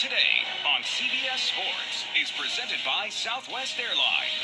today on CBS Sports is presented by Southwest Airlines.